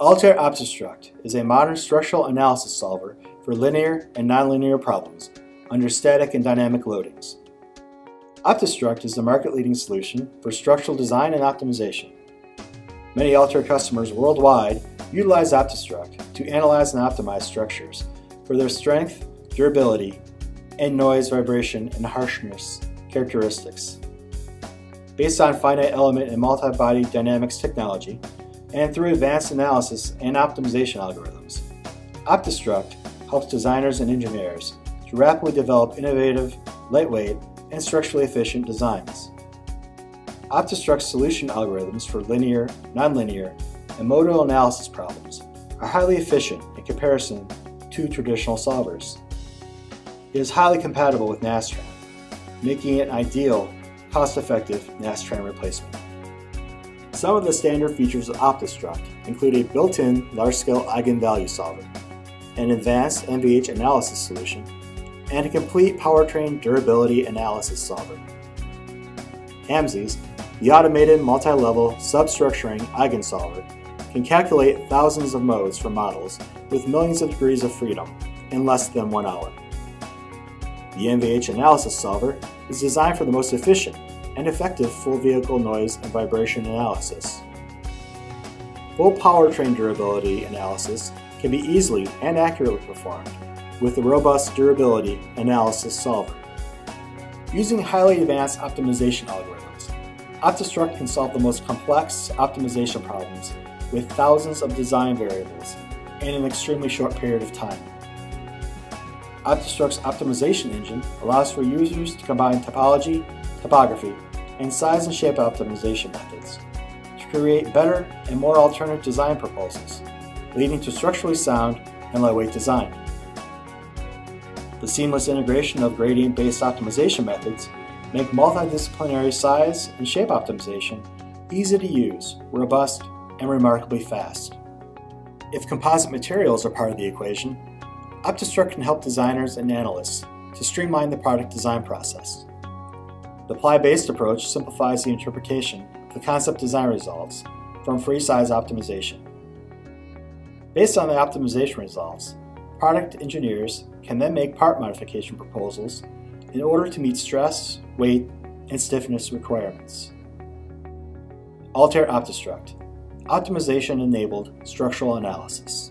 Altair OptiStruct is a modern structural analysis solver for linear and nonlinear problems under static and dynamic loadings. OptiStruct is the market-leading solution for structural design and optimization. Many Altair customers worldwide utilize OptiStruct to analyze and optimize structures for their strength, durability, and noise, vibration, and harshness characteristics. Based on finite element and multi-body dynamics technology, and through advanced analysis and optimization algorithms, OptiStruct helps designers and engineers to rapidly develop innovative, lightweight, and structurally efficient designs. OptiStruct's solution algorithms for linear, nonlinear, and modal analysis problems are highly efficient in comparison to traditional solvers. It is highly compatible with Nastran, making it an ideal, cost-effective Nastran replacement. Some of the standard features of OptiStruct include a built-in large-scale eigenvalue solver, an advanced NVH analysis solution, and a complete powertrain durability analysis solver. AMSES, the automated multi-level substructuring eigensolver, can calculate thousands of modes for models with millions of degrees of freedom in less than one hour. The NVH analysis solver is designed for the most efficient and effective full vehicle noise and vibration analysis. Full powertrain durability analysis can be easily and accurately performed with the robust durability analysis solver. Using highly advanced optimization algorithms, OptiStruct can solve the most complex optimization problems with thousands of design variables in an extremely short period of time. OptiStruct's optimization engine allows for users to combine topology, topography, and size and shape optimization methods to create better and more alternative design proposals, leading to structurally sound and lightweight design. The seamless integration of gradient-based optimization methods make multidisciplinary size and shape optimization easy to use, robust, and remarkably fast. If composite materials are part of the equation, OptiStruct can help designers and analysts to streamline the product design process. The ply-based approach simplifies the interpretation of the concept design results from free size optimization. Based on the optimization results, product engineers can then make part modification proposals in order to meet stress, weight, and stiffness requirements. Altair OptiStruct, optimization-enabled structural analysis.